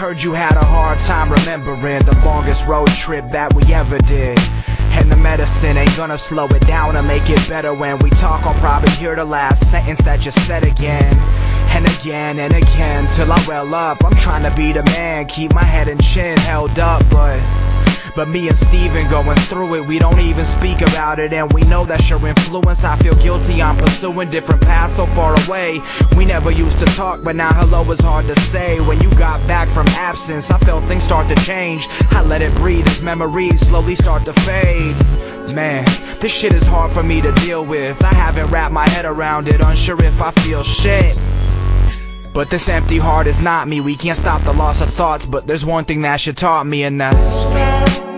heard you had a hard time remembering the longest road trip that we ever did. And the medicine ain't gonna slow it down or make it better when we talk. I'll probably hear the last sentence that you said again. And again and again till I well up. I'm trying to be the man, keep my head and chin held up, but. But me and Steven going through it, we don't even speak about it. And we know that's your influence, I feel guilty. I'm pursuing different paths so far away. We never used to talk, but now hello is hard to say. When you got back from absence, I felt things start to change. I let it breathe. As memories slowly start to fade. Man, this shit is hard for me to deal with. I haven't wrapped my head around it, unsure if I feel shit. But this empty heart is not me. We can't stop the loss of thoughts But there's one thing that she taught me and that's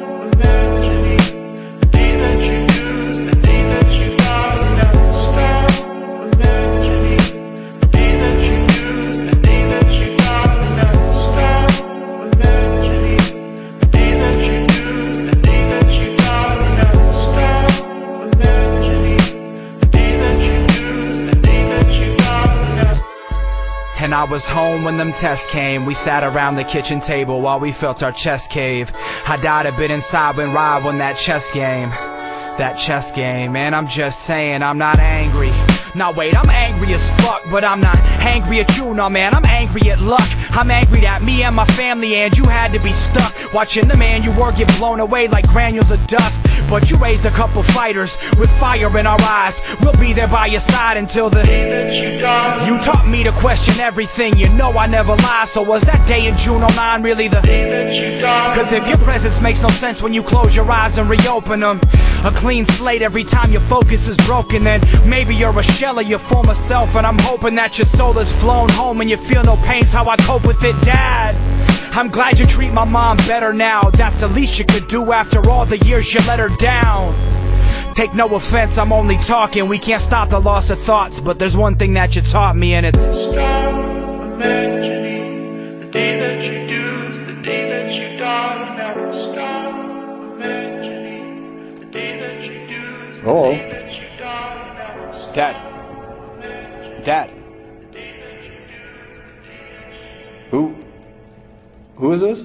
I was home when them tests came. We sat around the kitchen table while we felt our chest cave. I died a bit inside when Rob won that chess game. That chess game, and I'm just saying I'm not angry. Now wait, I'm angry as fuck, but I'm not angry at you, no man, I'm angry at luck. I'm angry that me and my family and you had to be stuck watching the man you were get blown away like granules of dust. But you raised a couple fighters with fire in our eyes. We'll be there by your side until the day that you die. you taught me to question everything, you know I never lie. So was that day in June 09 really the day that you dawn. Cause if your presence makes no sense when you close your eyes and reopen them A clean slate every time your focus is broken Then maybe you're a shell of your former self And I'm hoping that your soul has flown home And you feel no pain's how I cope with it, Dad I'm glad you treat my mom better now That's the least you could do after all the years you let her down Take no offense, I'm only talking We can't stop the loss of thoughts But there's one thing that you taught me and it's Stop imagining the day that you do, the day that you dawn. Never stop imagining the day that you do, the Hello? day that you dawn. Dad. You Who? Who is this?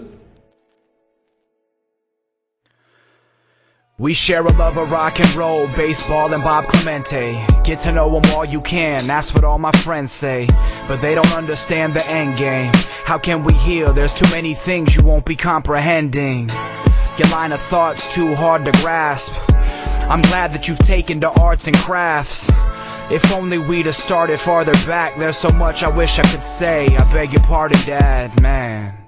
We share a love of rock and roll, baseball and Bob Clemente. Get to know them all you can, that's what all my friends say. But they don't understand the end game. How can we heal? There's too many things you won't be comprehending. Your line of thought's too hard to grasp. I'm glad that you've taken to arts and crafts. If only we'd have started farther back, there's so much I wish I could say. I beg your pardon, Dad, man.